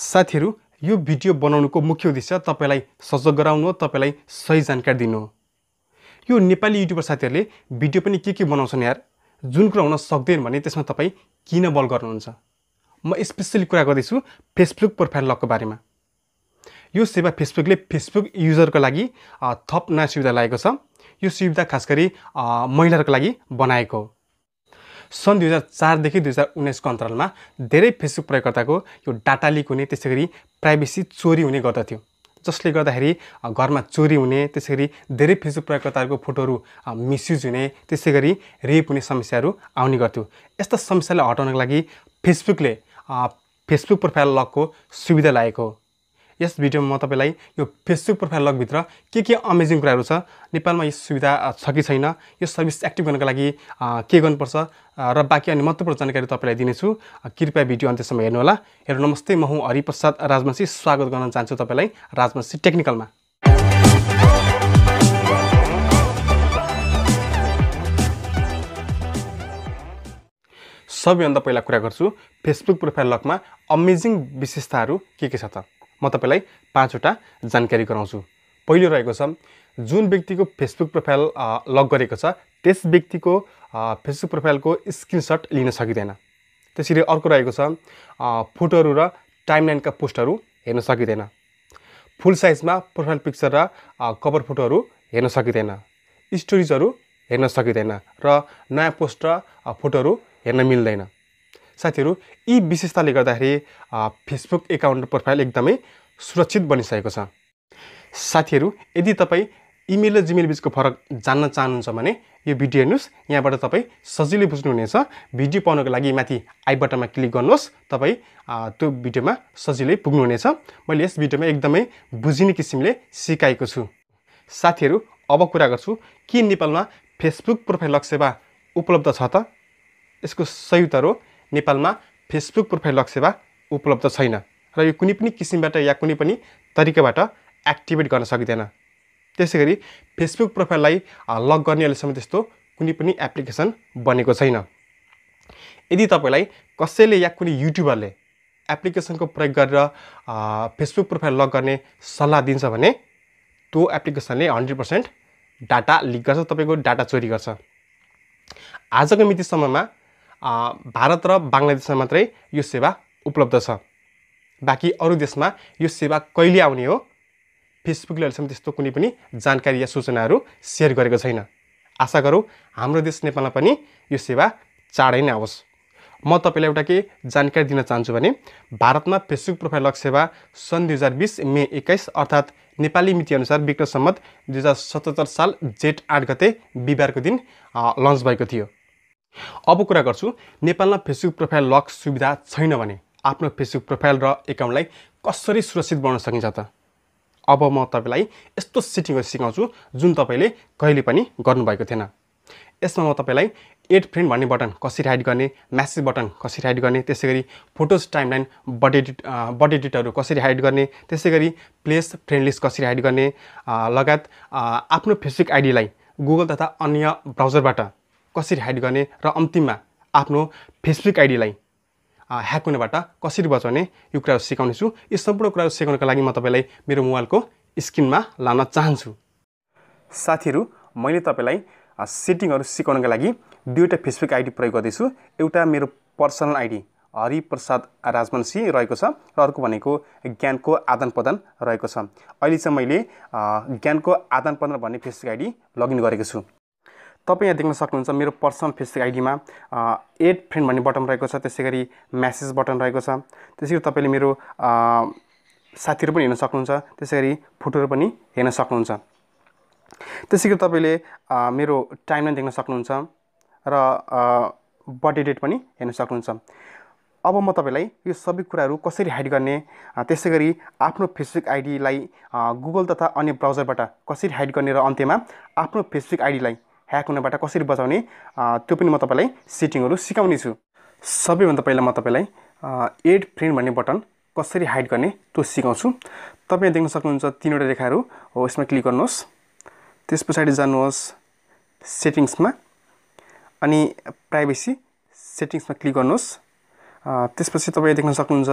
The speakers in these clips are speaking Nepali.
साथीहरू यो भिडियो बनाउनुको मुख्य उद्देश्य तपाईँलाई सजग गराउनु हो तपाईँलाई सही जानकारी दिनु हो। यो नेपाली युट्युबर साथीहरूले भिडियो पनि के के बनाउँछन् यार? जुन कुरा हुन सक्दैन भने त्यसमा तपाईँ किन बल गर्नुहुन्छ? म स्पेसली कुरा गर्दैछु फेसबुक प्रोफाइल लकको बारेमा। यो सेवा फेसबुकले फेसबुक युजरको लागि थप नयाँ सुविधा लागेको छ। यो सुविधा खास गरी महिलाहरूको लागि बनाएको हो। सन् दुई हजार चारदेखि दुई हजार उन्नाइसको अन्तरालमा धेरै फेसबुक प्रयोगकर्ताको यो डाटा लिक हुने त्यसै गरी प्राइभेसी चोरी हुने गर्दथ्यो। जसले गर्दाखेरि घरमा चोरी हुने त्यसै गरी धेरै फेसबुक प्रयोगकर्ताहरूको फोटोहरू मिसयुज हुने त्यसै गरी रेप हुने समस्याहरू आउने गर्थ्यो। यस्ता समस्यालाई हटाउनको लागि फेसबुकले फेसबुक प्रोफाइल लकको सुविधा लागेको हो। यस भिडियोमा म तपाईँलाई यो फेसबुक प्रोफाइल लगभित्र के के अमेजिङ कुराहरू छ नेपालमा यो सुविधा छ कि छैन यो सर्भिस एक्टिभ गर्नको लागि के गर्नुपर्छ र बाँकी अन्य महत्त्वपूर्ण जानकारी तपाईँलाई दिनेछु। कृपया भिडियो अन्त्यसम्म हेर्नुहोला। हेर्नु नमस्ते म हुँ हरिप्रसाद राजवंशी। स्वागत गर्न चाहन्छु तपाईँलाई राजवंशी टेक्निकलमा। सबैभन्दा पहिला कुरा गर्छु फेसबुक प्रोफाइल लकमा अमेजिङ विशेषताहरू के के छ त? म तपाईँलाई पाँचवटा जानकारी गराउँछु। पहिलो रहेको छ जुन व्यक्तिको फेसबुक प्रोफाइल लक गरेको छ त्यस व्यक्तिको फेसबुक प्रोफाइलको स्क्रिनसट लिन सकिँदैन। त्यसरी अर्को रहेको छ फोटोहरू र टाइमलाइनका पोस्टहरू हेर्न सकिँदैन। फुल साइजमा प्रोफाइल पिक्चर र कभर फोटोहरू हेर्न सकिँदैन। स्टोरिजहरू हेर्न सकिँदैन र नयाँ पोस्ट र फोटोहरू हेर्न मिल्दैन। साथीहरू यी विशेषताले गर्दाखेरि फेसबुक एकाउन्ट प्रोफाइल एकदमै सुरक्षित बनिसकेको छ। साथीहरू यदि तपाईँ इमेल र जिमेल बिचको फरक जान्न चाहनुहुन्छ भने यो भिडियो हेर्नुहोस्। यहाँबाट तपाईँ सजिलै बुझ्नुहुनेछ। भिडियो पाउनको लागि माथि आई बटनमा क्लिक गर्नुहोस्। तपाईँ त्यो भिडियोमा सजिलै पुग्नुहुनेछ। मैले यस भिडियोमा एकदमै बुझिने किसिमले सिकाएको छु। साथीहरू अब कुरा गर्छु के नेपालमा फेसबुक प्रोफाइल लक सेवा उपलब्ध छ त? यसको सही उत्तर हो नेपालमा फेसबुक प्रोफाइल लक सेवा उपलब्ध छैन र यो कुनै पनि किसिमबाट या कुनै पनि तरिकाबाट एक्टिभेट गर्न सकिँदैन। त्यसै गरी फेसबुक प्रोफाइललाई लक गर्ने अहिलेसम्म त्यस्तो कुनै पनि एप्लिकेसन बनेको छैन। यदि तपाईँलाई कसैले या कुनै युट्युबरले एप्लिकेसनको प्रयोग गरेर फेसबुक प्रोफाइल लक गर्ने सल्लाह दिन्छ भने त्यो एप्लिकेसनले हन्ड्रेड पर्सेन्ट डाटा लिक गर्छ तपाईँको डाटा चोरी गर्छ। आजको मितिसम्ममा भारत र बङ्गलादेशमा मात्रै यो सेवा उपलब्ध छ। बाँकी अरू देशमा यो सेवा कहिले आउने हो? फेसबुकले अहिलेसम्म त्यस्तो कुनै पनि जानकारी या सूचनाहरू सेयर गरेको छैन। आशा गरौँ हाम्रो देश नेपालमा पनि यो सेवा चाँडै नै आओस्। म तपाईँलाई एउटा के जानकारी दिन चाहन्छु भने भारतमा फेसबुक प्रोफाइल लक सेवा सन् दुई हजार बिस मे एक्काइस अर्थात् नेपाली मितिअनुसार विक्रम सम्मत दुई हजार सतहत्तर साल जेठ आठ गते बिहिबारको दिन लन्च भएको थियो। अब कुरा गर्छु नेपालमा फेसबुक प्रोफाइल लक सुविधा छैन भने आफ्नो फेसबुक प्रोफाइल र एकाउन्टलाई कसरी सुरक्षित बनाउन सकिन्छ त? अब म तपाईँलाई यस्तो सेटिङहरू सिकाउँछु जुन तपाईँले कहिले पनि गर्नुभएको थिएन। यसमा म तपाईँलाई एड फ्रेन्ड भन्ने बटन कसरी हाइड गर्ने म्यासेज बटन कसरी हाइड गर्ने त्यसै गरी फोटोज टाइमलाइन बड एडिट बड एडिटहरू कसरी हाइड गर्ने त्यसै गरी प्लेस फ्रेन्ड लिस्ट कसरी हाइड गर्ने लगायत आफ्नो फेसबुक आइडीलाई गुगल तथा अन्य ब्राउजरबाट कसरी हाइड गर्ने र अन्तिममा आफ्नो फेसबुक आइडीलाई ह्याक हुनेबाट कसरी बचाउने यो कुराहरू सिकाउने छु। यी सम्पूर्ण कुराहरू सिकाउनको लागि म तपाईँलाई मेरो मोबाइलको स्क्रिनमा लान चाहन्छु। साथीहरू मैले तपाईँलाई सेटिङहरू सिकाउनको लागि दुईवटा फेसबुक आइडी प्रयोग गर्दैछु। एउटा मेरो पर्सनल आइडी हरिप्रसाद राजवंशी रहेको छ र अर्को भनेको ज्ञानको आदान प्रदान रहेको छ। अहिले चाहिँ मैले ज्ञानको आदान प्रदान भन्ने फेसबुक आइडी लगइन गरेको छु। तपाईँ यहाँ देख्न सक्नुहुन्छ मेरो पर्सनल फेसबुक आइडीमा एड फ्रेन्ड भन्ने बटन रहेको छ त्यसै गरी म्यासेज बटन रहेको छ। त्यसै गरी तपाईँले मेरो साथीहरू पनि हेर्न सक्नुहुन्छ त्यसै गरी फोटोहरू पनि हेर्न सक्नुहुन्छ। त्यसै गरी तपाईँले मेरो टाइमलाइन देख्न सक्नुहुन्छ र बडी डेट पनि हेर्न सक्नुहुन्छ। अब म तपाईँलाई यो सबै कुराहरू कसरी हाइड गर्ने त्यसै गरी आफ्नो फेसबुक आइडीलाई गुगल तथा अन्य ब्राउजरबाट कसरी हाइड गर्ने र अन्त्यमा आफ्नो फेसबुक आइडीलाई ह्याक हुनबाट कसरी बचाउने त्यो पनि म तपाईँलाई सेटिङहरू सिकाउने छु। सबैभन्दा पहिला म तपाईँलाई एड फ्रेन्ड भन्ने बटन कसरी हाइड गर्ने त्यो सिकाउँछु। तपाईँ देख्न सक्नुहुन्छ तिनवटा रेखाहरू हो यसमा क्लिक गर्नुहोस्। त्यस पछाडि जानुहोस् सेटिङ्समा अनि प्राइभेसी सेटिङ्समा क्लिक गर्नुहोस्। त्यसपछि तपाईँ देख्न सक्नुहुन्छ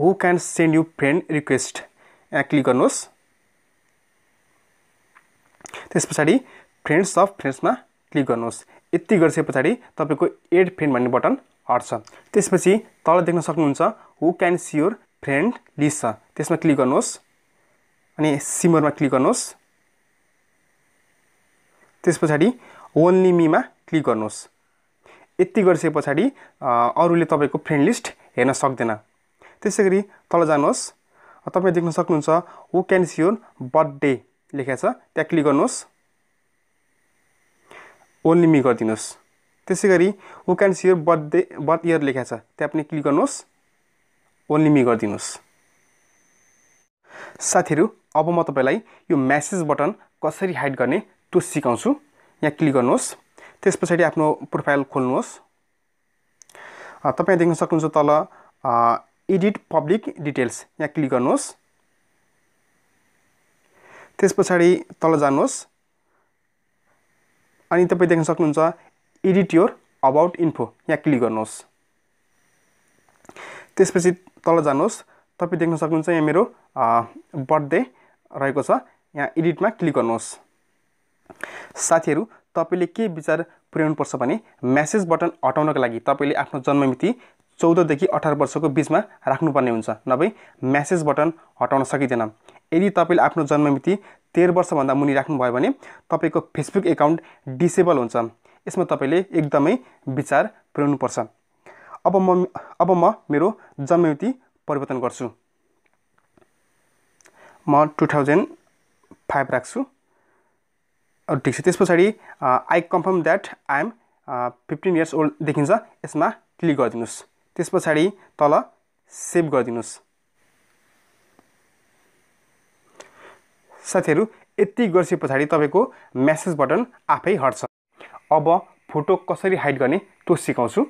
who can send you friend request. यहाँ क्लिक गर्नुहोस्। त्यस पछाडि फ्रेन्ड्स अफ फ्रेन्ड्समा क्लिक गर्नुहोस्। यति गरिसके पछाडि तपाईँको एड फ्रेन्ड भन्ने बटन हट्छ। त्यसपछि तल देख्न सक्नुहुन्छ who can see your friend list छ त्यसमा क्लिक गर्नुहोस् अनि सिमरमा क्लिक गर्नुहोस्। त्यस पछाडि ओन्ली मीमा क्लिक गर्नुहोस्। यति गरिसके पछाडि अरूले तपाईँको फ्रेन्ड लिस्ट हेर्न सक्दैन। त्यसै गरी तल जानुहोस्। तपाईँ देख्न सक्नुहुन्छ who can see your birthday लेखेको छ। त्यहाँ क्लिक गर्नुहोस्। ओन्ली मी गरिदिनुहोस्। त्यसै गरी who can see your birthday birth year लेखेको छ त्यहाँ पनि क्लिक गर्नुहोस्। ओन्ली मी गरिदिनुहोस्। साथीहरू अब म तपाईँलाई यो म्यासेज बटन कसरी हाइड गर्ने त्यो सिकाउँछु। यहाँ क्लिक गर्नुहोस्। त्यस पछाडि आफ्नो प्रोफाइल खोल्नुहोस्। तपाईँ देख्न सक्नुहुन्छ तल एडिट पब्लिक डिटेल्स यहाँ क्लिक गर्नुहोस्। त्यस पछाडि तल जानुहोस्। अनि तपाईँ देख्न सक्नुहुन्छ एडिट योर अबाउट इन्फो यहाँ क्लिक गर्नुहोस्। त्यसपछि तल जानुहोस्। तपाईँ देख्न सक्नुहुन्छ यहाँ मेरो बर्थडे रहेको छ। यहाँ एडिटमा क्लिक गर्नुहोस्। साथीहरू तपाईँले के विचार पुर्याउनुपर्छ भने म्यासेज बटन हटाउनको लागि तपाईँले आफ्नो जन्ममिति चौधदेखि अठार वर्षको बिचमा राख्नुपर्ने हुन्छ। नभए म्यासेज बटन हटाउन सकिँदैन। यदि तपाईँले आफ्नो जन्ममिति तेह्र वर्षभन्दा मुनि राख्नुभयो भने तपाईँको फेसबुक एकाउन्ट डिसेबल हुन्छ। यसमा तपाईँले एकदमै विचार पुर्याउनुपर्छ। अब म अब म मेरो जन्ममिति परिवर्तन गर्छु। म टु थाउजन्ड फाइभ राख्छु। ठिक छ त्यस पछाडि I confirm that I am fifteen years old देखिन्छ। यसमा क्लिक गरिदिनुहोस्। त्यस पछाडि तल सेभ गरिदिनुहोस्। साथीहरू यति गरिसके पछाडि तपाईँको म्यासेज बटन आफै हट्छ। अब फोटो कसरी हाइड गर्ने त्यो सिकाउँछु।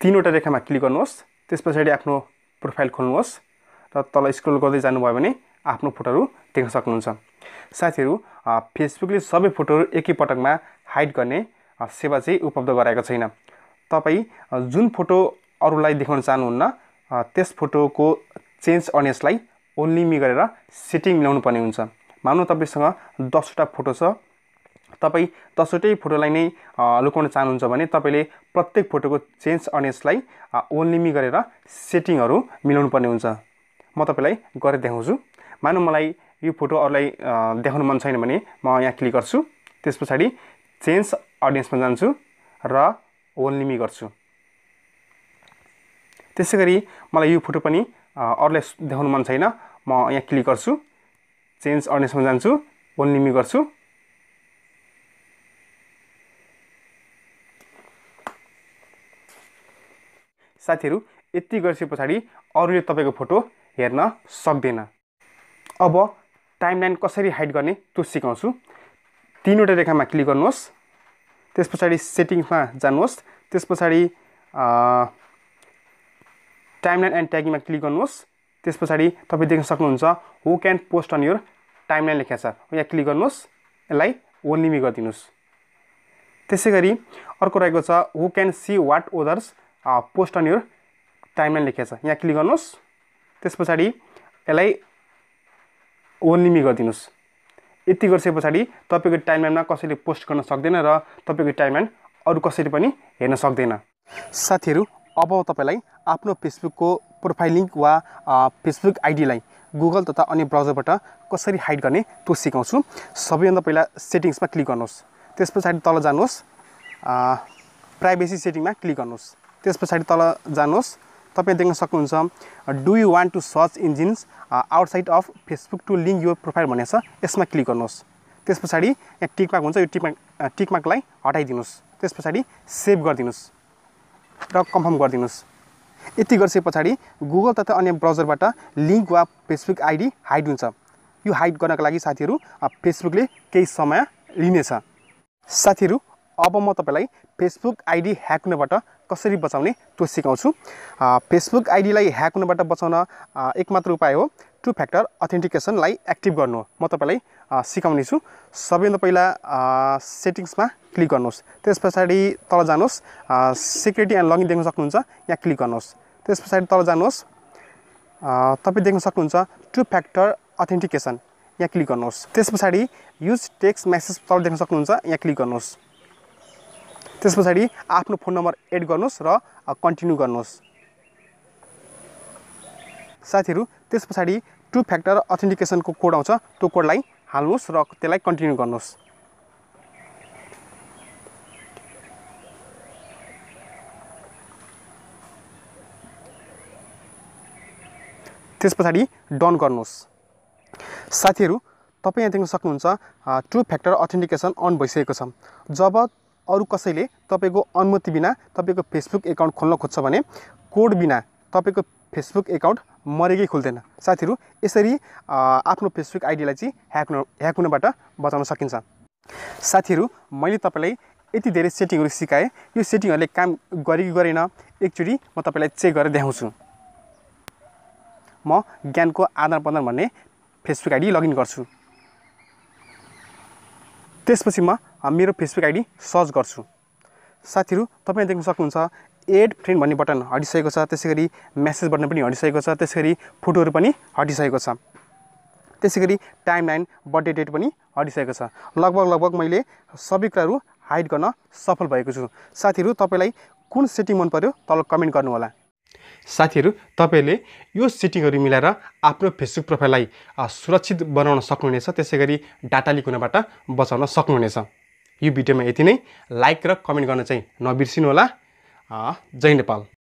तिनवटा रेखामा क्लिक गर्नुहोस् त्यस पछाडि आफ्नो प्रोफाइल खोल्नुहोस् र तल स्क्रोल गर्दै जानुभयो भने आफ्नो फोटोहरू देख्न सक्नुहुन्छ। साथीहरू फेसबुकले सबै फोटोहरू एकैपटकमा हाइड गर्ने सेवा चाहिँ उपलब्ध गराएको छैन। तपाईँ जुन फोटो अरूलाई देखाउन चाहनुहुन्न त्यस फोटोको चेन्ज अनेसलाई ओन्ली मी गरेर सेटिङ मिलाउनु पर्ने हुन्छ। मानौँ तपाईँसँग दसवटा फोटो छ। तपाईँ दसवटै फोटोलाई नै लुकाउन चाहनुहुन्छ भने तपाईँले प्रत्येक फोटोको चेन्ज अनेसलाई ओन्ली मी गरेर सेटिङहरू मिलाउनु पर्ने हुन्छ। म तपाईँलाई गरेर देखाउँछु। मानौँ मलाई यो फोटो अरूलाई देखाउनु मन छैन भने म यहाँ क्लिक गर्छु। त्यस पछाडि चेन्ज अडियन्समा जान्छु र ओन्ली मी गर्छु। त्यसै गरी मलाई यो फोटो पनि अरूलाई देखाउनु मन छैन। म यहाँ क्लिक गर्छु। चेन्ज अर्नेसमा जान्छु। ओन्ली मी गर्छु। साथीहरू यति गरिसके पछाडि अरूले तपाईँको फोटो हेर्न सक्दैन। अब टाइमलाइन कसरी हाइड गर्ने त्यो सिकाउँछु। तिनवटा रेखामा क्लिक गर्नुहोस्। त्यस पछाडि सेटिङ्समा जानुहोस्। त्यस पछाडि टाइमलाइन एन्ड ट्यागिङमा क्लिक गर्नुहोस्। त्यस पछाडि तपाईँ देख्न सक्नुहुन्छ who can post on your timeline लेखेको छ। यहाँ क्लिक गर्नुहोस् यसलाई ओन्ली मी गरिदिनुहोस्। त्यसै गरी अर्को रहेको छ who can see what others post on your timeline लेखेको छ। यहाँ क्लिक गर्नुहोस् त्यस पछाडि यसलाई ओन्ली मी गरिदिनुहोस्। यति गरिसके पछाडि तपाईँको टाइमलाइनमा कसैले पोस्ट गर्न सक्दैन र तपाईँको टाइमलाइन अरू कसैले पनि हेर्न सक्दैन। साथीहरू अब तपाईँलाई आफ्नो फेसबुकको प्रोफाइल लिङ्क वा फेसबुक आइडीलाई गुगल तथा अन्य ब्राउजरबाट कसरी हाइड गर्ने त्यो सिकाउँछु। सबैभन्दा पहिला सेटिङ्समा क्लिक गर्नुहोस्। त्यस पछाडि तल जानुहोस्। प्राइभेसी सेटिङमा क्लिक गर्नुहोस्। त्यस पछाडि तल जानुहोस्। तपाईँ देख्न सक्नुहुन्छ do you want to search engines outside of Facebook to link your profile भनेको छ। यसमा क्लिक गर्नुहोस्। त्यस पछाडि यहाँ टिकमार्क हुन्छ। यो टिकमार्क टिकमार्कलाई हटाइदिनुहोस्। त्यस पछाडि सेभ गरिदिनुहोस्। र कन्फर्म गरिदिनुहोस् यति गरिसके पछाडि गुगल तथा अन्य ब्राउजरबाट लिङ्क वा फेसबुक आइडी हाइड हुन्छ। यो हाइड गर्नको लागि साथीहरू फेसबुकले केही समय लिनेछ। साथीहरू अब म तपाईँलाई फेसबुक आइडी ह्याक हुनेबाट कसरी बचाउने त्यो सिकाउँछु। फेसबुक आइडीलाई ह्याक हुनबाट बचाउन एक मात्र उपाय हो। टु फ्याक्टर अथेन्टिकेसनलाई एक्टिभ गर्नु म तपाईँलाई सिकाउने छु सबैभन्दा पहिला सेटिङ्समा क्लिक गर्नुहोस्। त्यस पछाडि तल जानुहोस्। सिक्युरिटी एन्ड लगइन देख्न सक्नुहुन्छ। यहाँ क्लिक गर्नुहोस्। त्यस पछाडि तल जानुहोस्। तपाईँ देख्न सक्नुहुन्छ टु फ्याक्टर अथेन्टिकेसन यहाँ क्लिक गर्नुहोस्। त्यस पछाडि युज टेक्स्ट मेसेज तल देख्न सक्नुहुन्छ। यहाँ क्लिक गर्नुहोस्। त्यस पछाडि आफ्नो फोन नम्बर एड गर्नुहोस् र कन्टिन्यू गर्नुहोस्। साथीहरू त्यस पछाडि टु फ्याक्टर अथेन्टिकेसनको कोड आउँछ त्यो कोडलाई हाल्नुहोस् र त्यसलाई कन्टिन्यू गर्नुहोस्। त्यस पछाडि डन गर्नुहोस्। साथीहरू तपाईँ यहाँ देख्न सक्नुहुन्छ टु फ्याक्टर अथेन्टिकेसन अन भइसकेको छ। जब अरू कसैले तपाईँको अनुमति बिना तपाईँको फेसबुक एकाउन्ट खोल्न खोज्छ भने कोड बिना तपाईँको फेसबुक एकाउन्ट मरेकै खुल्दैन। साथीहरू यसरी आफ्नो फेसबुक आइडीलाई चाहिँ ह्याक हुन ह्याक हुनबाट बचाउन सकिन्छ। साथीहरू मैले तपाईँलाई यति धेरै सेटिङहरू सिकाएँ। यो सेटिङहरूले काम गरे कि गरेन एकचोटि म तपाईँलाई चेक गरेर देखाउँछु। म ज्ञानको आदान प्रदान भन्ने फेसबुक आइडी लगइन गर्छु। त्यसपछि म मेरो फेसबुक आइडी सर्च गर्छु। साथीहरू तपाईँ देख्न सक्नुहुन्छ एड फ्रेन्ड भन्ने बटन हटिसकेको छ त्यसै गरी मेसेज बटन पनि हटिसकेको छ त्यसै गरी फोटोहरू पनि हटिसकेको छ। त्यसै गरी टाइम लाइन बर्थडे डेट पनि हटिसकेको छ। लगभग लगभग मैले सबै कुराहरू हाइड गर्न सफल भएको छु। साथीहरू तपाईँलाई कुन सेटिङ मन पऱ्यो तल कमेन्ट गर्नुहोला। साथीहरू तपाईँहरूले यो सेटिङहरू मिलाएर आफ्नो फेसबुक प्रोफाइललाई सुरक्षित बनाउन सक्नुहुनेछ त्यसै गरी डाटा लिक हुनबाट बचाउन सक्नुहुनेछ। यो भिडियोमा यति नै। लाइक र कमेन्ट गर्न चाहिँ नबिर्सिनु होला जय नेपाल।